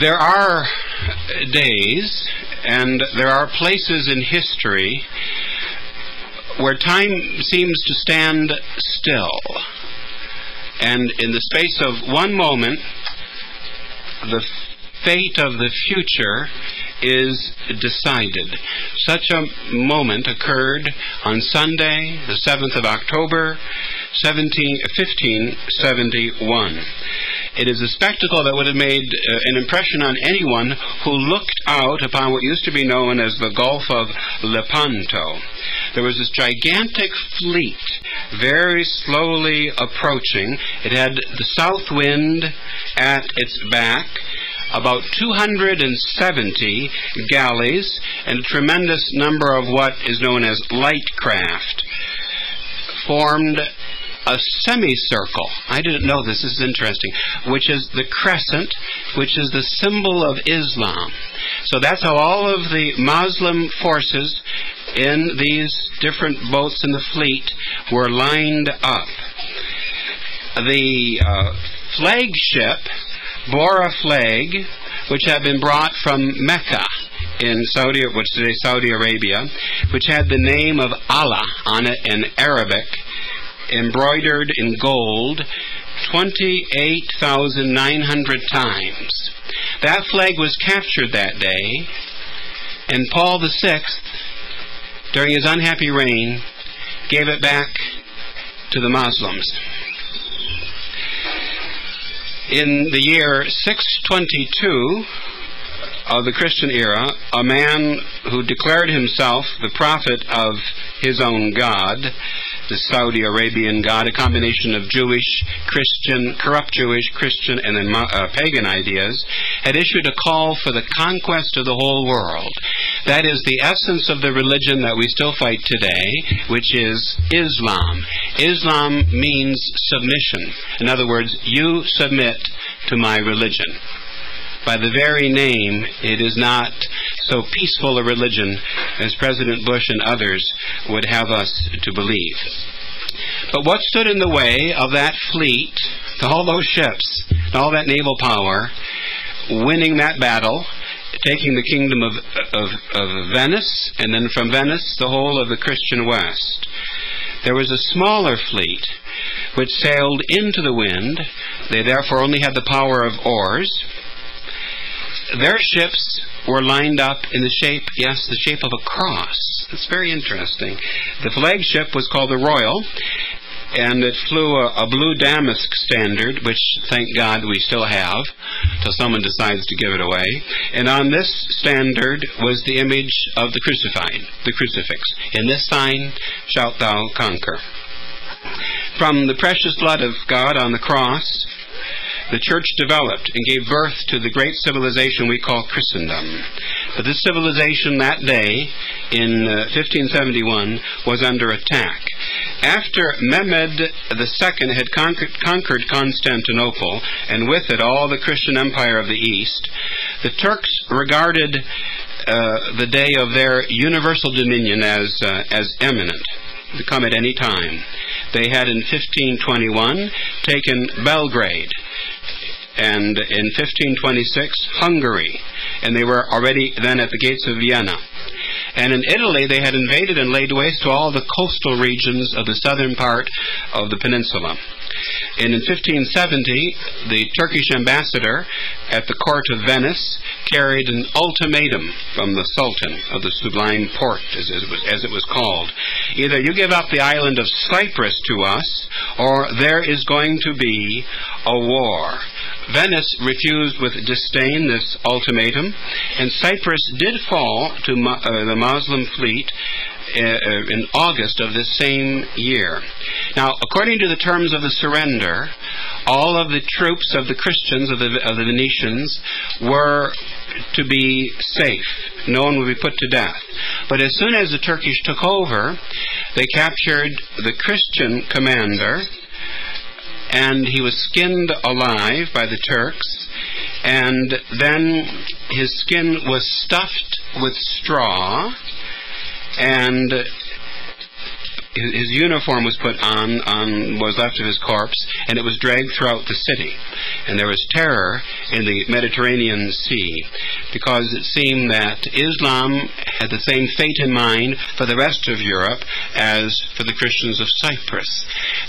There are days and there are places in history where time seems to stand still. And in the space of one moment, the fate of the future is decided. Such a moment occurred on Sunday, the 7th of October, 17, 1571. It is a spectacle that would have made uh, an impression on anyone who looked out upon what used to be known as the Gulf of Lepanto. There was this gigantic fleet very slowly approaching. It had the south wind at its back about 270 galleys and a tremendous number of what is known as light craft formed a semicircle. I didn't know this. This is interesting. Which is the crescent, which is the symbol of Islam. So that's how all of the Muslim forces in these different boats in the fleet were lined up. The uh, flagship bore a flag which had been brought from Mecca in Saudi, which today Saudi Arabia, which had the name of Allah on it in Arabic, embroidered in gold, 28,900 times. That flag was captured that day, and Paul VI, during his unhappy reign, gave it back to the Muslims in the year 622 of the Christian era, a man who declared himself the prophet of his own God the Saudi Arabian God, a combination of Jewish, Christian, corrupt Jewish, Christian, and then uh, pagan ideas, had issued a call for the conquest of the whole world. That is the essence of the religion that we still fight today, which is Islam. Islam means submission. In other words, you submit to my religion by the very name, it is not so peaceful a religion as President Bush and others would have us to believe. But what stood in the way of that fleet, all those ships, all that naval power, winning that battle, taking the kingdom of, of, of Venice, and then from Venice, the whole of the Christian West? There was a smaller fleet which sailed into the wind. They therefore only had the power of oars their ships were lined up in the shape, yes, the shape of a cross. It's very interesting. The flagship was called the Royal, and it flew a, a, blue damask standard, which thank God we still have, till someone decides to give it away. And on this standard was the image of the crucified, the crucifix. In this sign shalt thou conquer. From the precious blood of God on the cross, the church developed and gave birth to the great civilization we call Christendom. But this civilization that day, in uh, 1571, was under attack. After Mehmed II had conquered, conquered Constantinople, and with it all the Christian empire of the East, the Turks regarded uh, the day of their universal dominion as, uh, as imminent to come at any time. They had in 1521 taken Belgrade, and in 1526 Hungary, and they were already then at the gates of Vienna. And in Italy, they had invaded and laid waste to all the coastal regions of the southern part of the peninsula. And in 1570, the Turkish ambassador at the court of Venice carried an ultimatum from the Sultan of the Sublime Porte, as it was, as it was called. Either you give up the island of Cyprus to us, or there is going to be a war. Venice refused with disdain this ultimatum, and Cyprus did fall to uh, the Moslem fleet uh, uh, in August of this same year. Now, according to the terms of the surrender, all of the troops of the Christians, of the, of the Venetians, were to be safe. No one would be put to death. But as soon as the Turkish took over, they captured the Christian commander, and he was skinned alive by the Turks, and then his skin was stuffed with straw. And his, his uniform was put on on what was left of his corpse, and it was dragged throughout the city. And there was terror in the Mediterranean Sea because it seemed that Islam had the same fate in mind for the rest of Europe as for the Christians of Cyprus.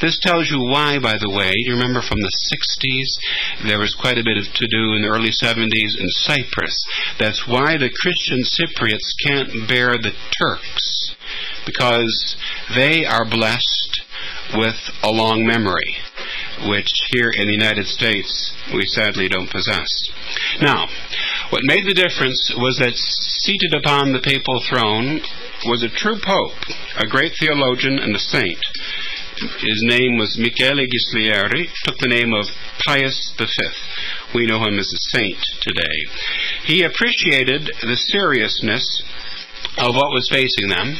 This tells you why, by the way. You remember from the 60s, there was quite a bit of to do in the early 70s in Cyprus. That's why the Christian Cypriots can't bear the Turks because they are blessed with a long memory, which here in the United States we sadly don't possess. Now, what made the difference was that seated upon the papal throne was a true pope, a great theologian and a saint. His name was Michele Ghislieri, took the name of Pius V. We know him as a saint today. He appreciated the seriousness of what was facing them.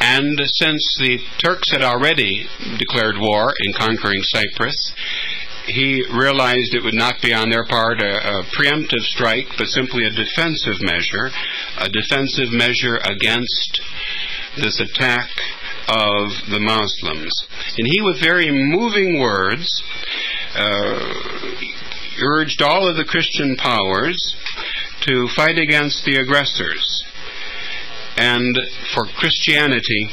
And since the Turks had already declared war in conquering Cyprus, he realized it would not be on their part a, a, preemptive strike, but simply a defensive measure, a defensive measure against this attack of the Muslims. And he, with very moving words, uh, urged all of the Christian powers to fight against the aggressors and for Christianity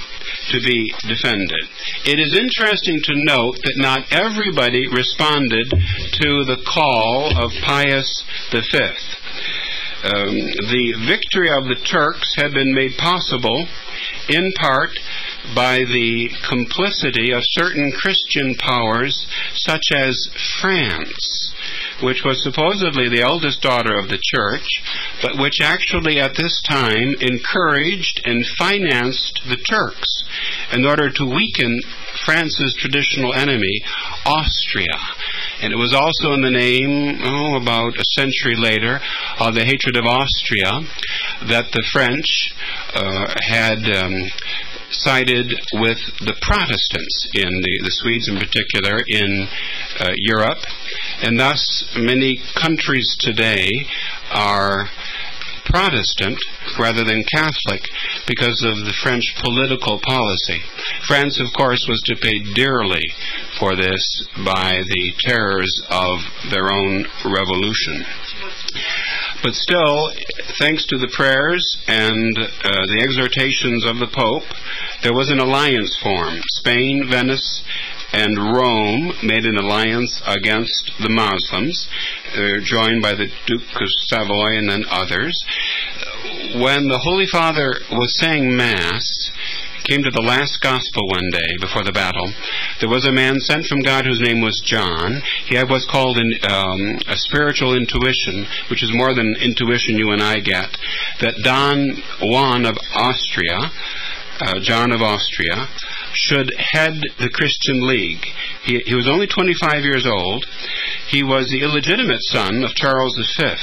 to be defended. It is interesting to note that not everybody responded to the call of Pius V. Um, the victory of the Turks had been made possible in part by the complicity of certain Christian powers such as France which was supposedly the eldest daughter of the church, but which actually at this time encouraged and financed the Turks in order to weaken France's traditional enemy, Austria. And it was also in the name, oh, about a century later, of the hatred of Austria that the French uh, had um, sided with the Protestants in the, the Swedes in particular in uh, Europe, and thus many countries today are Protestant rather than Catholic because of the French political policy. France, of course, was to pay dearly for this by the terrors of their own revolution. But still, thanks to the prayers and uh, the exhortations of the Pope, there was an alliance formed. Spain, Venice, and Rome made an alliance against the Muslims, uh, joined by the Duke of Savoy and then others. When the Holy Father was saying Mass, came to the last gospel one day before the battle, there was a man sent from God whose name was John. He had what's called an, um, a spiritual intuition, which is more than intuition you and I get, that Don Juan of Austria, uh, John of Austria, should head the Christian League. He, he, was only 25 years old. He was the illegitimate son of Charles V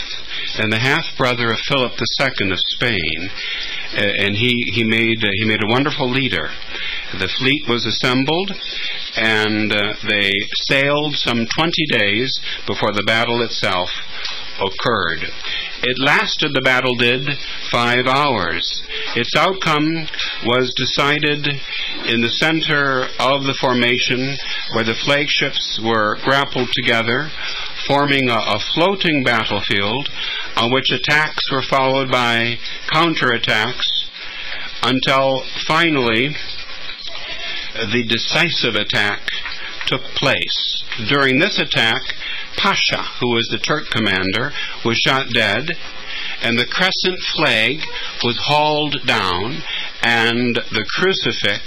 and the half brother of Philip II of Spain. And he, he, made, uh, he made a wonderful leader. The fleet was assembled, and uh, they sailed some 20 days before the battle itself occurred. It lasted, the battle did, five hours. Its outcome was decided in the center of the formation where the flagships were grappled together, forming a, a floating battlefield on which attacks were followed by counterattacks until finally the decisive attack took place. During this attack, Pasha, who was the Turk commander, was shot dead, and the crescent flag was hauled down, and the crucifix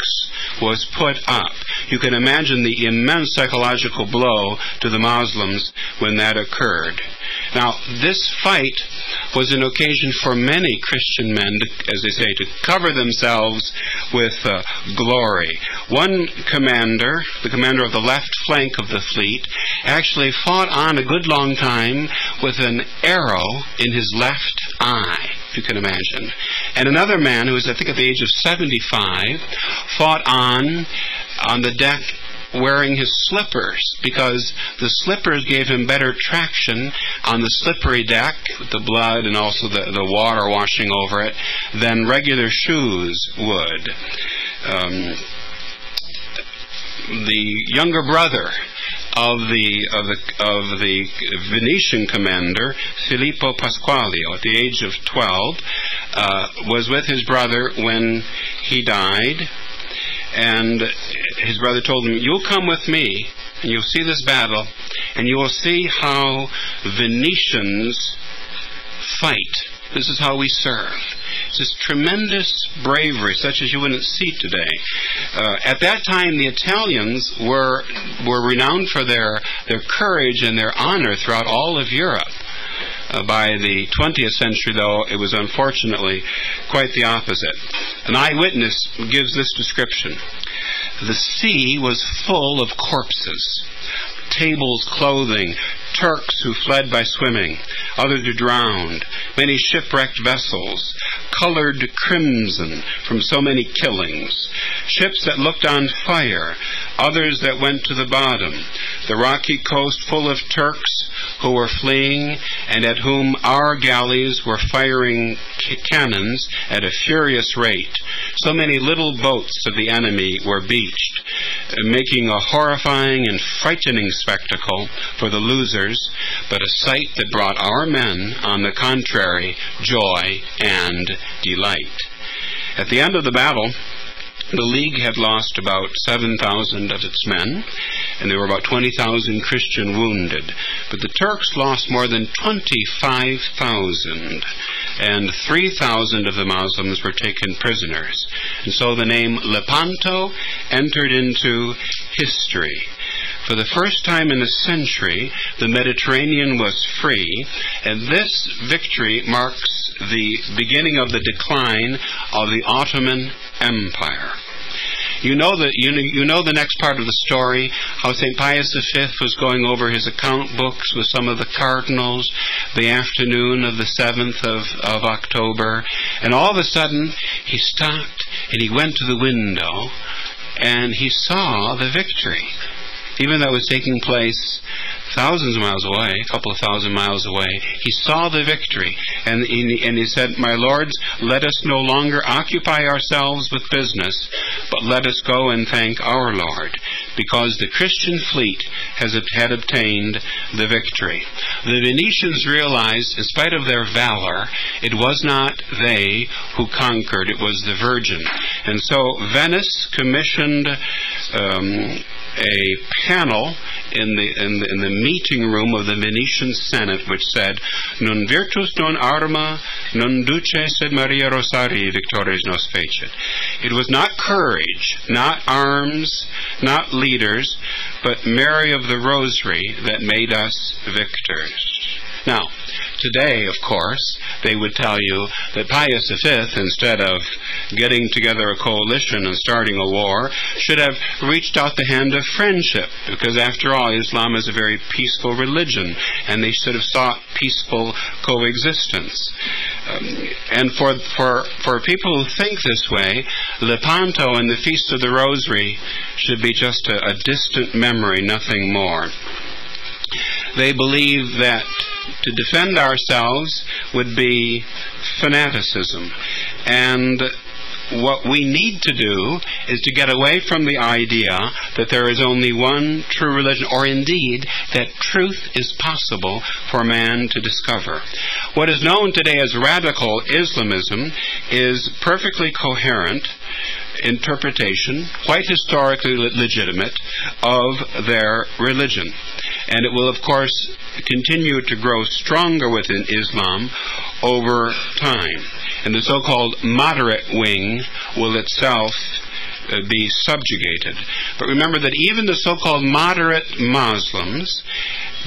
was put up. You can imagine the immense psychological blow to the Muslims when that occurred. Now, this fight was an occasion for many Christian men, to, as they say, to cover themselves with uh, glory. One commander, the commander of the left flank of the fleet, actually fought on a good long time with an arrow in his left eye if you can imagine. And another man who was, I think, at the age of 75, fought on on the deck wearing his slippers because the slippers gave him better traction on the slippery deck with the blood and also the, the water washing over it than regular shoes would. Um, the younger brother of the of the of the Venetian commander Filippo Pasqualio at the age of 12 uh, was with his brother when he died and his brother told him you'll come with me and you'll see this battle and you will see how Venetians fight this is how we serve it's this tremendous bravery, such as you wouldn't see today. Uh, at that time, the Italians were were renowned for their their courage and their honor throughout all of Europe. Uh, by the 20th century, though, it was unfortunately quite the opposite. An eyewitness gives this description The sea was full of corpses, tables, clothing, Turks who fled by swimming, others who drowned, many shipwrecked vessels, colored crimson from so many killings, ships that looked on fire, others that went to the bottom, the rocky coast full of Turks who were fleeing, and at whom our galleys were firing cannons at a furious rate. So many little boats of the enemy were beached, uh, making a horrifying and frightening spectacle for the losers but a sight that brought our men, on the contrary, joy and delight. At the end of the battle, the League had lost about 7,000 of its men, and there were about 20,000 Christian wounded. But the Turks lost more than 25,000, and 3,000 of the Muslims were taken prisoners. And so the name Lepanto entered into history. For the first time in a century, the Mediterranean was free, and this victory marks the beginning of the decline of the Ottoman Empire. You know that you know, you know the next part of the story, how St. Pius V was going over his account books with some of the cardinals the afternoon of the 7th of, of October, and all of a sudden he stopped and he went to the window and he saw the victory even though it was taking place thousands of miles away, a couple of thousand miles away, he saw the victory. And he, and he said, My lords, let us no longer occupy ourselves with business, but let us go and thank our Lord, because the Christian fleet has had obtained the victory. The Venetians realized, in spite of their valor, it was not they who conquered, it was the Virgin. And so Venice commissioned um, a panel in the, in the, in the meeting room of the Venetian Senate which said, Non virtus non arma, non duce sed Maria Rosarii victores nos fecit. It was not courage, not arms, not leaders, but Mary of the Rosary that made us victors. Now, Today, of course, they would tell you that Pius V, instead of getting together a coalition and starting a war, should have reached out the hand of friendship, because after all, Islam is a very peaceful religion, and they should have sought peaceful coexistence. Um, and for, for, for people who think this way, Lepanto and the Feast of the Rosary should be just a, a distant memory, nothing more. They believe that to defend ourselves would be fanaticism. And what we need to do is to get away from the idea that there is only one true religion, or indeed that truth is possible for man to discover. What is known today as radical Islamism is perfectly coherent interpretation, quite historically legitimate, of their religion. And it will, of course, continue to grow stronger within Islam over time. And the so called moderate wing will itself uh, be subjugated. But remember that even the so called moderate Muslims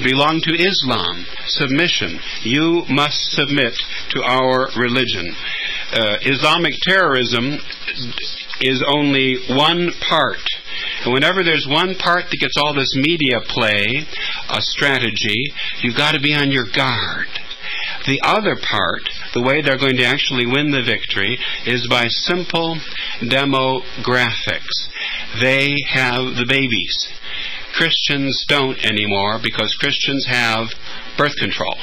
belong to Islam, submission. You must submit to our religion. Uh, Islamic terrorism is only one part. And whenever there's one part that gets all this media play, a strategy, you've got to be on your guard. The other part, the way they're going to actually win the victory, is by simple demographics. They have the babies. Christians don't anymore because Christians have birth control.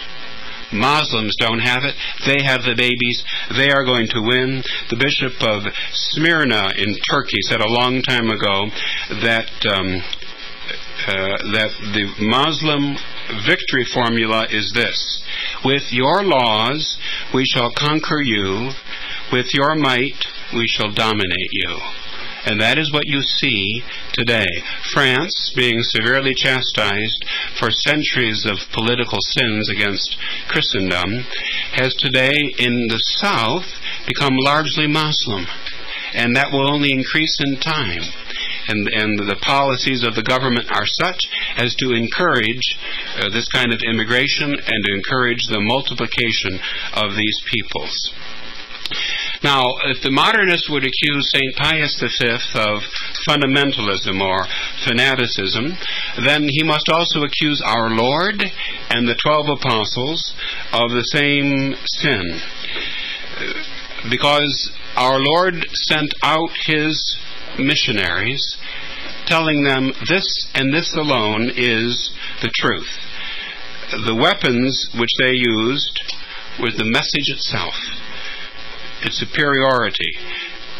Muslims don't have it. They have the babies. They are going to win. The Bishop of Smyrna in Turkey said a long time ago that um, uh, that the Muslim victory formula is this With your laws we shall conquer you, with your might we shall dominate you. And that is what you see today. France, being severely chastised for centuries of political sins against Christendom, has today in the South become largely Muslim. And that will only increase in time and, and the policies of the government are such as to encourage uh, this kind of immigration and to encourage the multiplication of these peoples. Now, if the modernists would accuse St. Pius V of fundamentalism or fanaticism, then he must also accuse our Lord and the twelve apostles of the same sin. Because our Lord sent out his missionaries, telling them this and this alone is the truth. The weapons which they used was the message itself, its superiority,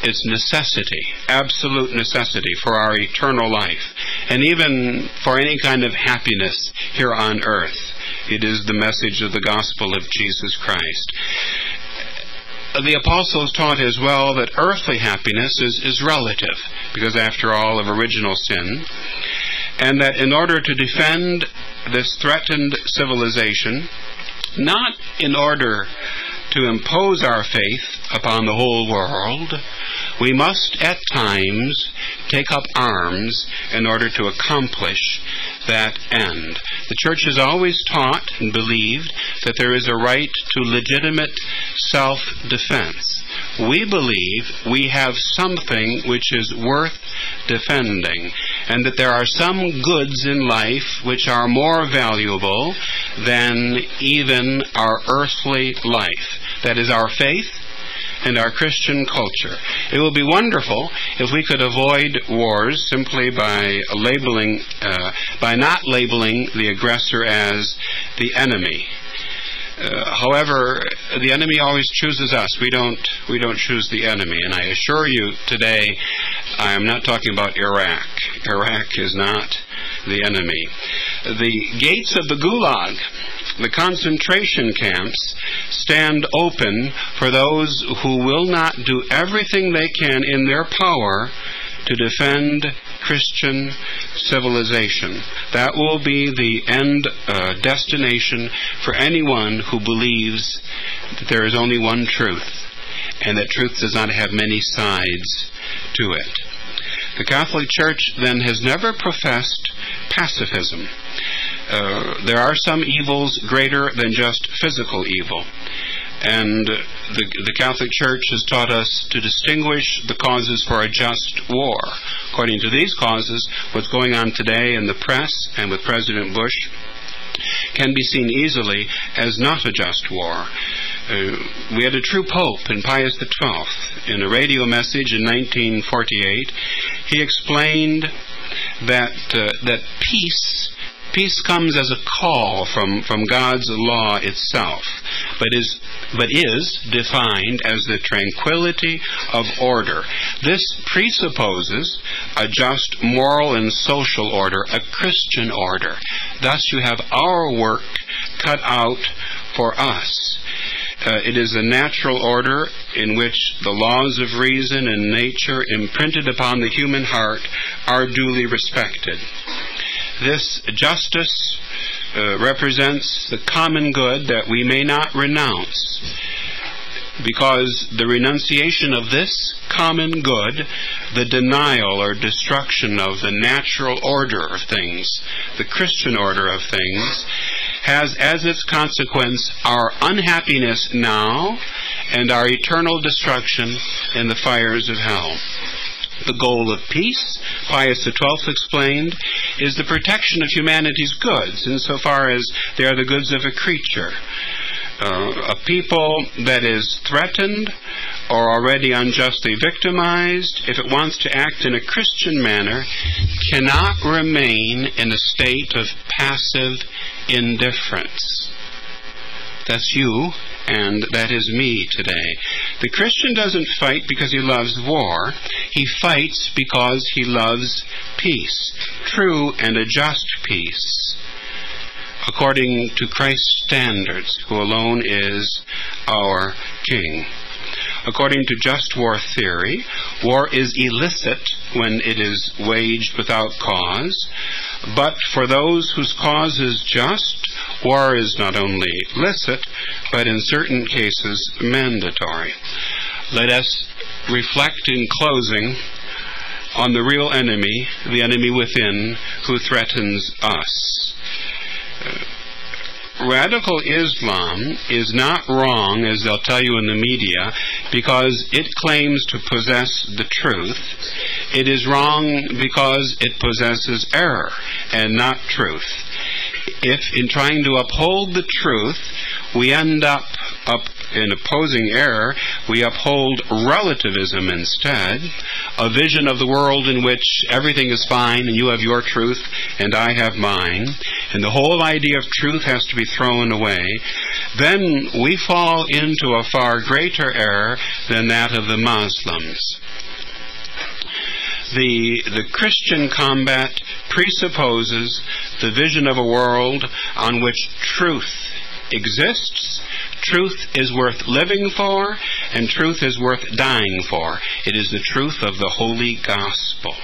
its necessity, absolute necessity for our eternal life, and even for any kind of happiness here on earth. It is the message of the gospel of Jesus Christ. The apostles taught as well that earthly happiness is, is relative, because after all, of original sin, and that in order to defend this threatened civilization, not in order to impose our faith upon the whole world, we must at times take up arms in order to accomplish that end. The church has always taught and believed that there is a right to legitimate self defense. We believe we have something which is worth defending, and that there are some goods in life which are more valuable than even our earthly life. That is our faith and our Christian culture. It would be wonderful if we could avoid wars simply by labeling, uh, by not labeling the aggressor as the enemy. Uh, however, the enemy always chooses us. We don't. We don't choose the enemy. And I assure you today, I am not talking about Iraq. Iraq is not the enemy. The gates of the Gulag the concentration camps stand open for those who will not do everything they can in their power to defend Christian civilization. That will be the end uh, destination for anyone who believes that there is only one truth and that truth does not have many sides to it. The Catholic Church then has never professed pacifism. Uh, there are some evils greater than just physical evil. And the, the Catholic Church has taught us to distinguish the causes for a just war. According to these causes, what's going on today in the press and with President Bush can be seen easily as not a just war. Uh, we had a true pope in Pius XII. In a radio message in 1948, he explained that uh, that peace Peace comes as a call from, from God's law itself, but is, but is defined as the tranquility of order. This presupposes a just moral and social order, a Christian order. Thus, you have our work cut out for us. Uh, it is a natural order in which the laws of reason and nature imprinted upon the human heart are duly respected. This justice uh, represents the common good that we may not renounce. Because the renunciation of this common good, the denial or destruction of the natural order of things, the Christian order of things, has as its consequence our unhappiness now and our eternal destruction in the fires of hell. The goal of peace, Pius XII explained, is the protection of humanity's goods insofar as they are the goods of a creature. Uh, a people that is threatened or already unjustly victimized, if it wants to act in a Christian manner, cannot remain in a state of passive indifference. That's you, and that is me today. The Christian doesn't fight because he loves war. He fights because he loves peace, true and a just peace, according to Christ's standards, who alone is our King. According to just war theory, war is illicit when it is waged without cause, but for those whose cause is just, war is not only licit, but in certain cases mandatory. Let us reflect in closing on the real enemy, the enemy within, who threatens us. Radical Islam is not wrong, as they'll tell you in the media, because it claims to possess the truth. It is wrong because it possesses error and not truth. If, in trying to uphold the truth, we end up, up in opposing error, we uphold relativism instead, a vision of the world in which everything is fine and you have your truth and I have mine, and the whole idea of truth has to be thrown away, then we fall into a far greater error than that of the Muslims. The, the Christian combat presupposes the vision of a world on which truth exists, truth is worth living for, and truth is worth dying for. It is the truth of the Holy Gospel.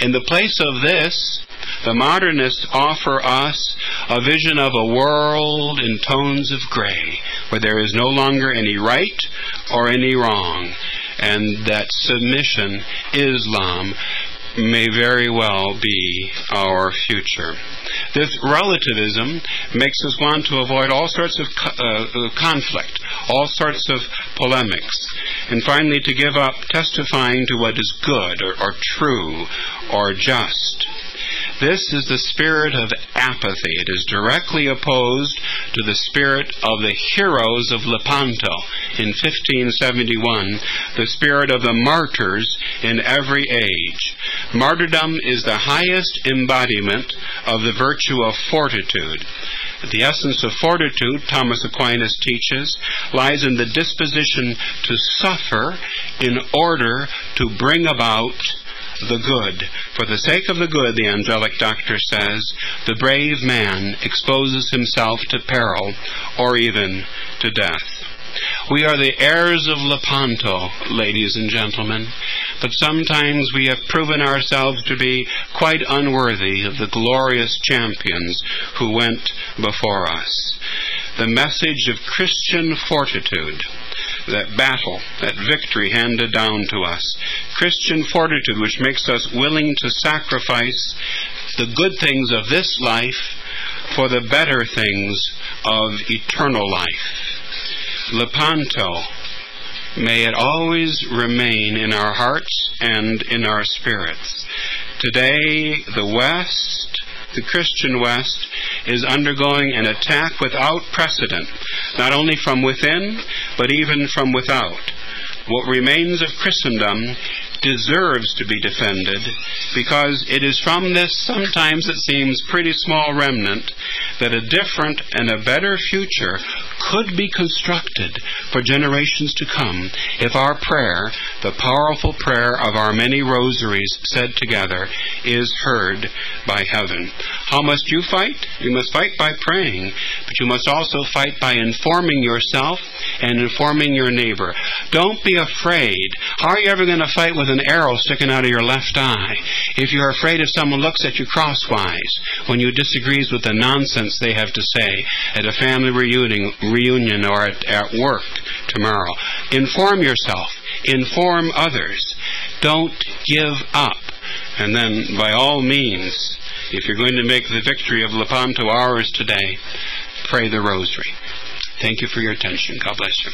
In the place of this, the modernists offer us a vision of a world in tones of gray, where there is no longer any right or any wrong, and that submission, Islam, may very well be our future. This relativism makes us want to avoid all sorts of uh, uh, conflict, all sorts of polemics, and finally to give up testifying to what is good or, or true or just. This is the spirit of apathy. It is directly opposed to the spirit of the heroes of Lepanto in 1571, the spirit of the martyrs in every age. Martyrdom is the highest embodiment of the virtue of fortitude. The essence of fortitude, Thomas Aquinas teaches, lies in the disposition to suffer in order to bring about the good. For the sake of the good, the angelic doctor says, the brave man exposes himself to peril or even to death. We are the heirs of Lepanto, ladies and gentlemen, but sometimes we have proven ourselves to be quite unworthy of the glorious champions who went before us. The message of Christian fortitude that battle, that victory handed down to us. Christian fortitude, which makes us willing to sacrifice the good things of this life for the better things of eternal life. Lepanto, may it always remain in our hearts and in our spirits. Today, the West the Christian West is undergoing an attack without precedent, not only from within, but even from without. What remains of Christendom deserves to be defended because it is from this sometimes it seems pretty small remnant that a different and a better future could be constructed for generations to come if our prayer, the powerful prayer of our many rosaries said together, is heard by heaven. How must you fight? You must fight by praying, but you must also fight by informing yourself and informing your neighbor. Don't be afraid. How are you ever going to fight with an arrow sticking out of your left eye if you're afraid if someone looks at you crosswise when you disagrees with the nonsense they have to say at a family reunion, reunion or at, at work tomorrow? Inform yourself. Inform others. Don't give up. And then, by all means, if you're going to make the victory of Lepanto ours today, pray the rosary. Thank you for your attention. God bless you.